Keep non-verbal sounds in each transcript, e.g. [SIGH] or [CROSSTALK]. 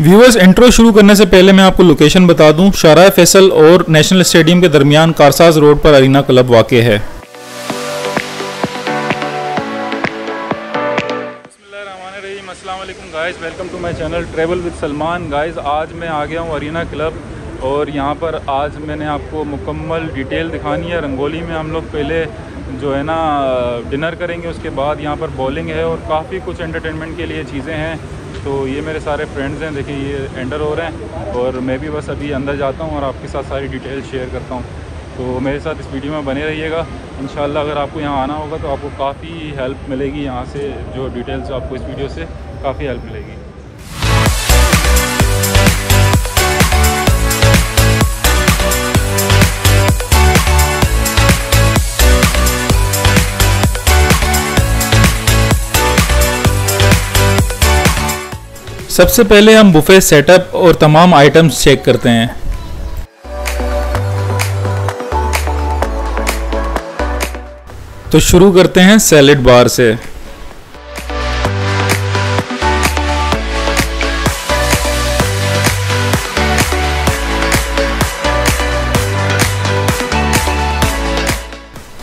Viewers intro शुरू करने से पहले मैं आपको लोकेशन बता दूँ। शारा फैसल और नेशनल स्टेडियम के दरमियान कारसाज रोड पर अरीना क्लब वाक़ है। Guys, welcome to my channel travel with Salman. Guys, आज मैं आ गया हूँ अरीना क्लब और यहाँ पर आज मैंने आपको मुकम्मल डिटेल दिखानी है। रंगोली में हम लोग पहले जो है ना डिनर करेंगे, उसके बाद यहाँ पर बॉलिंग है और काफ़ी कुछ एंटरटेनमेंट के लिए चीज़ें हैं। तो ये मेरे सारे फ्रेंड्स हैं, देखिए ये एंटर हो रहे हैं और मैं भी बस अभी अंदर जाता हूँ और आपके साथ सारी डिटेल शेयर करता हूँ। तो मेरे साथ इस वीडियो में बने रहिएगा। इन अगर आपको यहाँ आना होगा तो आपको काफ़ी हेल्प मिलेगी यहाँ से, जो डिटेल्स आपको इस वीडियो से काफ़ी हेल्प मिलेगी। सबसे पहले हम बुफे सेटअप और तमाम आइटम्स चेक करते हैं। तो शुरू करते हैं सैलेड बार से।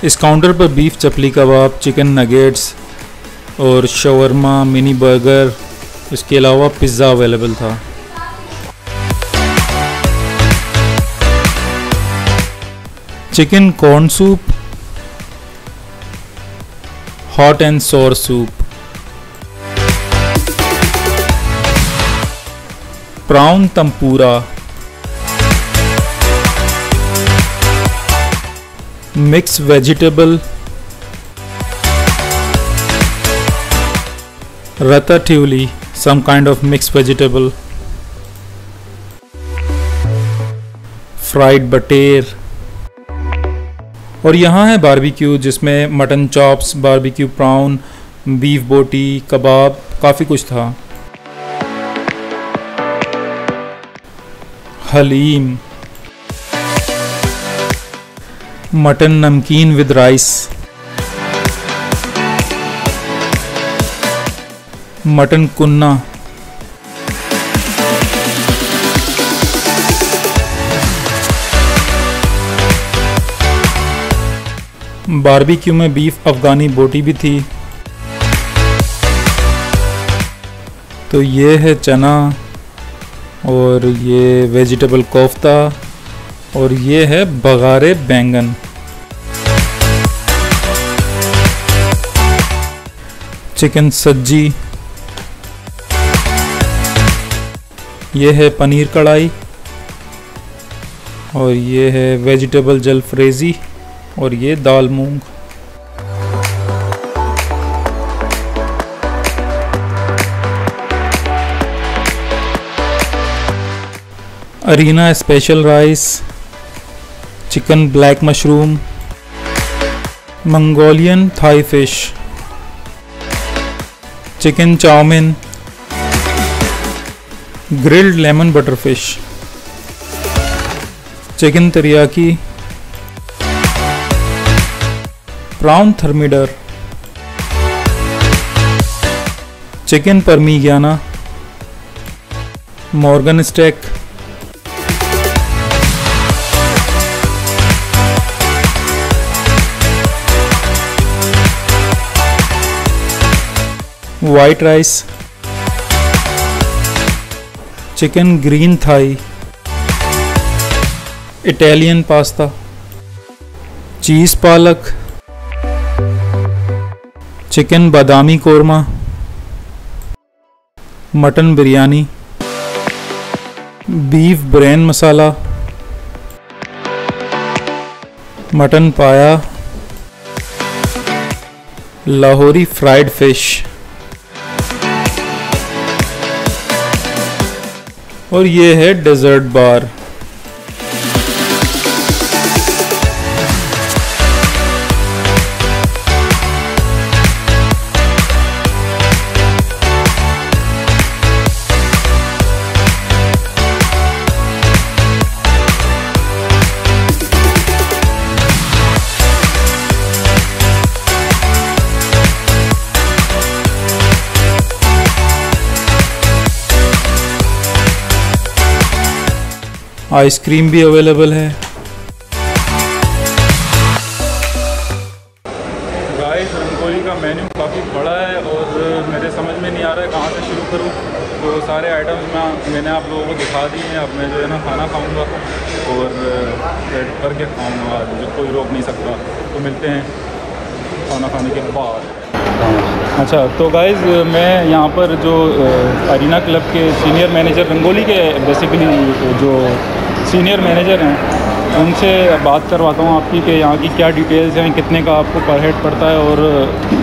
इस काउंटर पर beef chapli kebab chicken nuggets और शवरमा मिनी बर्गर इसके अलावा पिज़्ज़ा अवेलेबल था। Chicken corn soup, hot and sour soup, prawn tempura, mix vegetable ratatouille some kind of mixed vegetable. Fried बटेर और यहाँ है बारबेक्यू जिसमें mutton chops barbecue prawn beef boti kebab काफ़ी कुछ था। हलीम मटन नमकीन with rice mutton kunna. Barbecue में बीफ अफगानी बोटी भी थी। तो ये है चना और ये वेजिटेबल कोफ्ता और ये है बघारे बैंगन। चिकन सज्जी ये है पनीर कढ़ाई और ये है वेजिटेबल जल फ्रेजी और ये दाल मूंग। Arena special rice, chicken black mushroom, Mongolian Thai fish, chicken chowmein grilled lemon butter fish chicken teriyaki prawn thermidor chicken parmigiana Morgan steak white rice chicken green Thai Italian pasta cheese palak chicken badami korma mutton biryani beef brain masala mutton paya Lahori fried fish और ये है dessert bar ice cream भी available है। Guys Rangoli का menu काफ़ी बड़ा है और मेरे समझ में नहीं आ रहा है कहाँ से शुरू करूँ। तो सारे आइटम्स मैं, मैंने आप लोगों को दिखा दिए हैं। अब मैं जो है ना खाना खाऊँगा और पेट भर के खाऊँगा मुझे कोई रोक नहीं सकता। तो मिलते हैं खाना खाने के बाद। अच्छा तो गाइज़ मैं यहाँ पर जो अरीना क्लब के सीनियर मैनेजर रंगोली के बेसिकली जो सीनियर मैनेजर हैं, उनसे बात करवाता हूँ आपकी कि यहाँ की क्या डिटेल्स हैं, कितने का आपको पर हेड पड़ता है और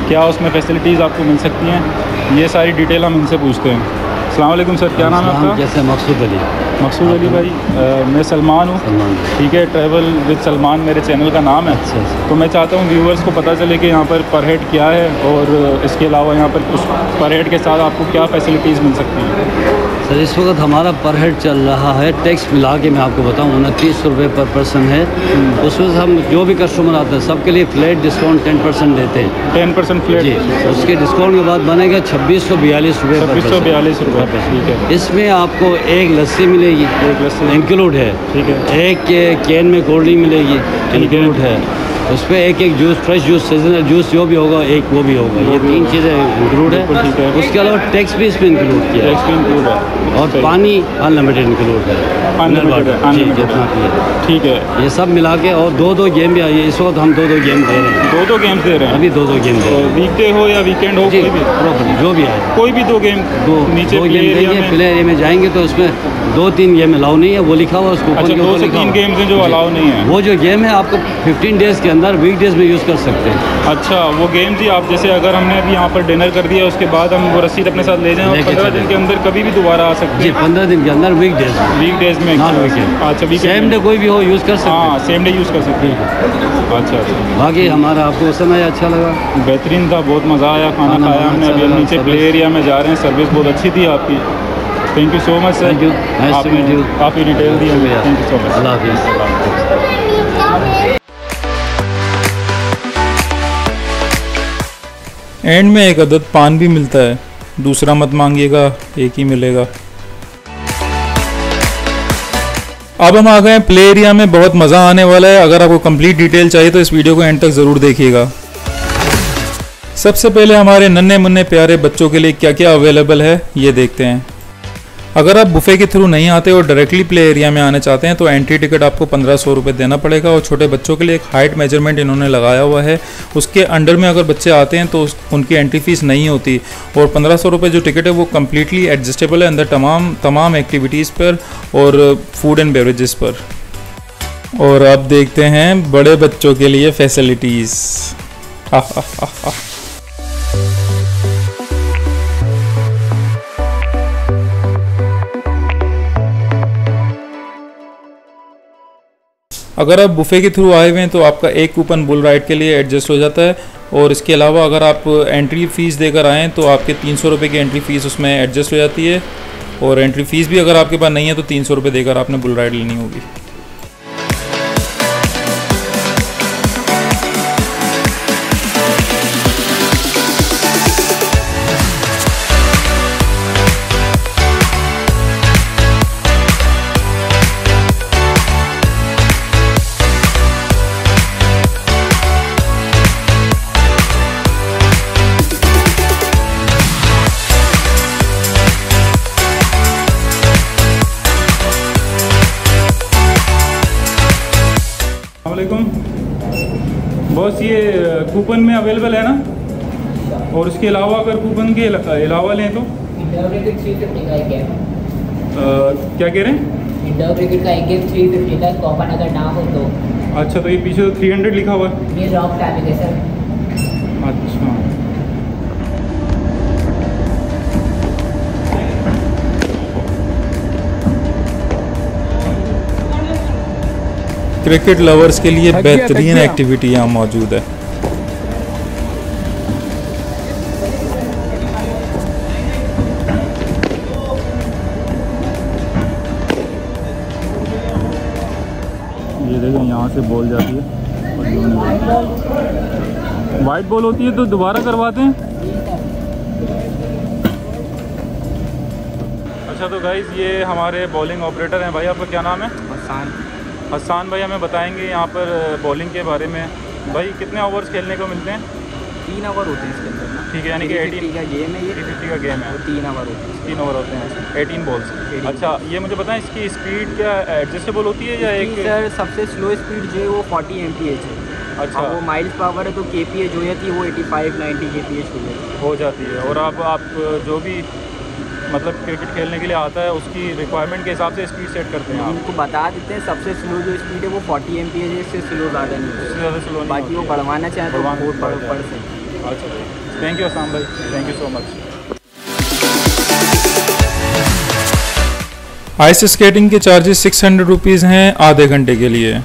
क्या उसमें फैसिलिटीज़ आपको मिल सकती हैं, ये सारी डिटेल हम इनसे पूछते हैं। अलैक्म सर क्या नाम है आपका? जैसे मकसूद अली। मकसूद अली भाई आ, मैं सलमान हूँ। ठीक है ट्रैवल विद सलमान मेरे चैनल का नाम है। अच्छा, अच्छा। तो मैं चाहता हूँ व्यूवर्स को पता चले कि यहाँ पर पर हेड क्या है और इसके अलावा यहाँ पर उस पर हेड के साथ आपको क्या फैसिलिटीज़ मिल सकती हैं। सर इस वक्त हमारा पर हेड चल रहा है टैक्स मिला के मैं आपको बताऊँ उनतीस सौ रुपये पर पर्सन है उसमें हम जो भी कस्टमर आते हैं सबके लिए फ्लैट डिस्काउंट टेन परसेंट देते हैं। टेन परसेंट फ्लैट जी उसके डिस्काउंट के बाद बनेगा छब्बीस सौ बयालीस रुपये छब्बीस सौ बयालीस रुपये ठीक है। इसमें आपको एक लस्सी मिलेगी। एक लस्सी इंक्लूड है। ठीक है। एक कैन में कोल्ड ड्रिंक मिलेगी। इंक्लूड है। उस पर एक एक juice fresh juice seasonal juice जो भी होगा एक वो भी होगा। ये तीन चीज़ें इंक्लूड है। उसके अलावा टैक्स भी इसमें इंक्लूड किया टैक्स भी इंक्लूड है। और पानी अनलिमिटेड इंक्लूड है। जितना ठीक है। ये सब मिला के और दो दो गेम भी आई है। इस वक्त हम दो दो गेम दे रहे हैं। दो दो गेम्स दे रहे हैं? अभी दो दो गेम दे रहे हैं। वीकडे हो या वीकेंड हो जो भी। आए। कोई भी दो गेम दो नीचे दो गेम देंगे प्ले एरिया में जाएँगे तो उसमें दो तीन गेम अलाउ नहीं है। वो लिखा हुआ उसको अच्छा दो से तीन गेम्स हैं जो अलाउ नहीं है। वो जो गेम है आपको फिफ्टीन डेज़ के अंदर वीक डेज़ में यूज़ कर सकते हैं। अच्छा वो गेम जी आप जैसे अगर हमने अभी यहाँ पर डिनर कर दिया उसके बाद हम वो रसीद अपने साथ ले जाएँ पंद्रह दिन के अंदर कभी भी दोबारा आ सकते हैं। पंद्रह दिन के अंदर वीक डेज़ वीक डेज़ में नॉन वीकेंड अच्छा वीक सेम डे कोई भी हो यूज़ कर सकते हाँ। सेम डे यूज़ कर सकते हैं। अच्छा अच्छा। बाकी हमारा आपको समय अच्छा लगा। बेहतरीन था बहुत मज़ा आया खाना खाया हमने। अभी नीचे प्ले एरिया में जा रहे हैं सर्विस बहुत अच्छी थी आपकी। Thank you so much sir thank you काफ़ी डिटेल दी थैंक यू सो मच अल्लाह हाफिज़ एंड में एक अदद पान भी मिलता है। दूसरा मत मांगिएगा एक ही मिलेगा। अब हम आ गए हैं प्ले एरिया में, बहुत मज़ा आने वाला है। अगर आपको कंप्लीट डिटेल चाहिए तो इस वीडियो को एंड तक ज़रूर देखिएगा। सबसे पहले हमारे नन्हे मुन्ने प्यारे बच्चों के लिए क्या क्या अवेलेबल है, ये देखते हैं। अगर आप बुफे के थ्रू नहीं आते और डायरेक्टली प्ले एरिया में आना चाहते हैं तो एंट्री टिकट आपको पंद्रह सौ रुपये देना पड़ेगा और छोटे बच्चों के लिए एक हाइट मेज़रमेंट इन्होंने लगाया हुआ है। उसके अंडर में अगर बच्चे आते हैं तो उनकी एंट्री फ़ीस नहीं होती और पंद्रह सौ रुपये जो टिकट है, वो कम्प्लीटली एडजस्टेबल है अंदर तमाम तमाम एक्टिविटीज़ पर और फ़ूड एंड बेवरेजेस पर। और अब देखते हैं बड़े बच्चों के लिए फैसिलिटीज़ [LAUGHS] अगर आप बुफे के थ्रू आए हुए हैं तो आपका एक कूपन बुल राइड के लिए एडजस्ट हो जाता है। और इसके अलावा अगर आप एंट्री फ़ीस देकर आएँ तो आपके तीन सौ रुपये की एंट्री फ़ीस उसमें एडजस्ट हो जाती है। और एंट्री फ़ीस भी अगर आपके पास नहीं है तो तीन सौ रुपये देकर आपने बुल राइड लेनी होगी। बस ये कूपन में अवेलेबल है ना? और उसके अलावा अगर कूपन के अलावा लें तो? क्या कह रहे हैं? कॉपन अगर ना हो तो। अच्छा तो ये पीछे तो थ्री हंड्रेड लिखा हुआ है। ये रॉक है। सर अच्छा। क्रिकेट लवर्स के लिए बेहतरीन एक्टिविटी यहाँ मौजूद है। ये देखो यहाँ से बॉल जाती है। वाइट बॉल होती है तो दोबारा करवाते हैं। अच्छा तो गाइज़ ये हमारे बॉलिंग ऑपरेटर हैं भाई आपका क्या नाम है? हसान भाई हमें बताएँगे यहाँ पर बॉलिंग के बारे में। भाई कितने ओवर्स खेलने को मिलते हैं? तीन ओवर होते हैं इसके अंदर ना। ठीक है यानी कि 80 एटीन का गेम है ये। फिफ्टी का गेम है। तीन ओवर होते हैं तीन ओवर होते हैं। एटीन बॉल्स अच्छा ये मुझे बताएँ इसकी स्पीड क्या एडजस्टेबल होती है या एक सर सबसे स्लो स्पीड जो है वो 40 एम पी एच है। अच्छा। वो माइल्स पावर है तो के पी एच हो जाती है वो 85 90 के पी एच हो जाती है। हो जाती है। और अब आप जो भी मतलब क्रिकेट खेलने के लिए आता है उसकी रिक्वायरमेंट के हिसाब से स्पीड सेट करते हैं आप। उनको बता देते हैं सबसे स्लो जो स्पीड है वो 40 एम पी है इससे स्लो ज़्यादा नहीं इससे है ज़्यादा स्लो नहीं बाकी वो बढ़वाना चाहें तो वो बढ़ पढ़ सकते अच्छा भाई थैंक यू असाम भाई। Thank you so much ice skating के चार्जेस सिक्स हंड्रेड रुपीज़ हैं आधे घंटे के लिए।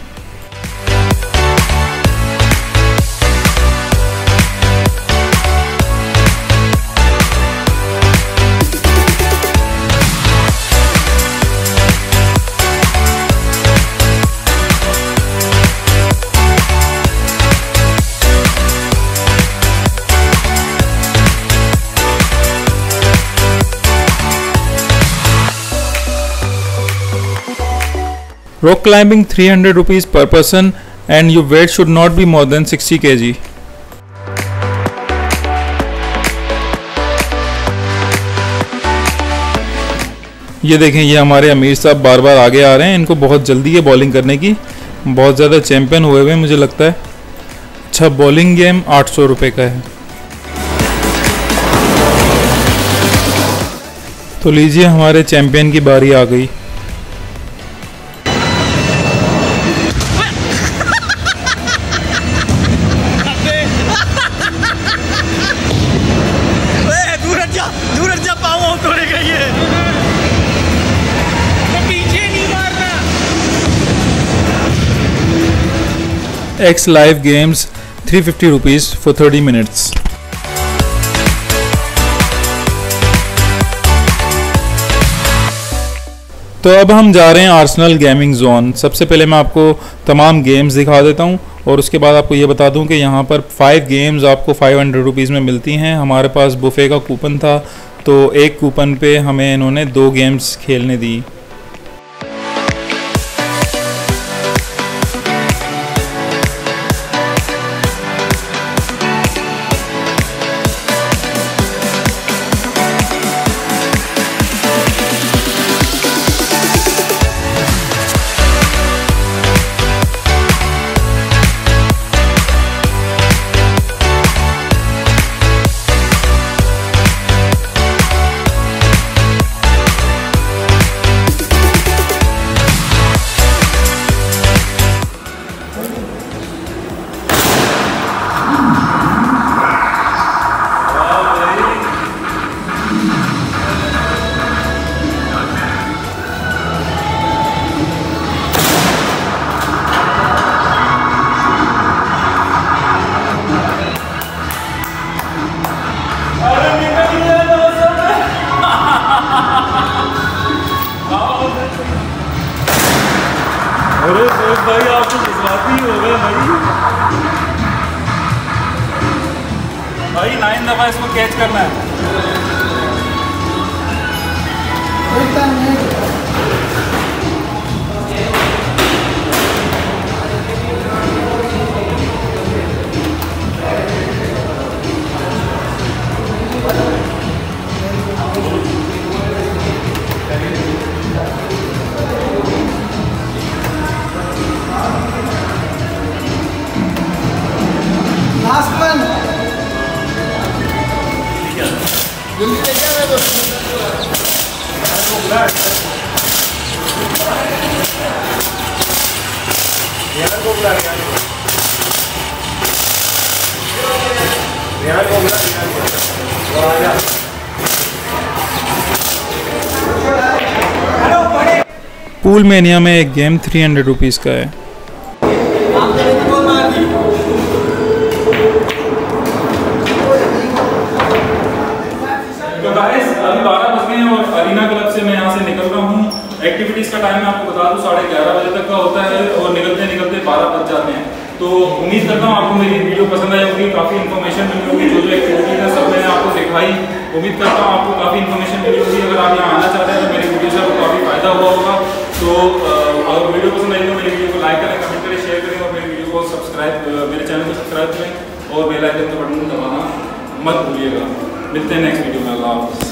Rock climbing 300 rupees per person and your weight should not be more than 60 kg. ये देखें, ये हमारे अमीर साहब बार बार आगे आ रहे हैं। इनको बहुत जल्दी है बॉलिंग करने की। बहुत ज़्यादा चैंपियन हुए हुए हैं, मुझे लगता है। अच्छा बॉलिंग गेम आठ सौ रुपये का है। तो लीजिए, हमारे चैंपियन की बारी आ गई। X Live Games 350 rupees for 30 minutes. तो अब हम जा रहे हैं आर्सेनल गेमिंग जोन सबसे पहले मैं आपको तमाम गेम्स दिखा देता हूँ और उसके बाद आपको ये बता दूँ कि यहाँ पर फाइव गेम्स आपको फाइव हंड्रेड रुपीज़ में मिलती हैं। हमारे पास बुफे का कूपन था तो एक कूपन पे हमें इन्होंने दो गेम्स खेलने दी। पूल मेनिया में एक गेम थ्री हंड्रेड रुपीज़ का है। एक्टिविटीज़ का टाइम मैं आपको बता दूँ, साढ़े ग्यारह बजे तक का होता है और निकलते निकलते बारह बज जाते हैं। तो उम्मीद करता हूँ आपको मेरी वीडियो पसंद आई होगी, काफ़ी इन्फॉर्मेशन मिली होगी, जो जो एक्टिविटीज़ है सब मैंने आपको दिखाई। उम्मीद करता हूँ आपको काफ़ी इन्फॉर्मेशन मिली होगी। अगर आप यहाँ आना चाहते हैं तो मेरी वीडियो से आपको काफ़ी फ़ायदा हुआ होगा। तो अगर वीडियो पसंद आई तो मेरी वीडियो को लाइक करें कमेंट करें शेयर करें और मेरी वीडियो को सब्सक्राइब मेरे चैनल को सब्सक्राइब करें और बेल आइकन का बटन दबाना मत भूलिएगा। मिलते हैं नेक्स्ट वीडियो में। अल्लाह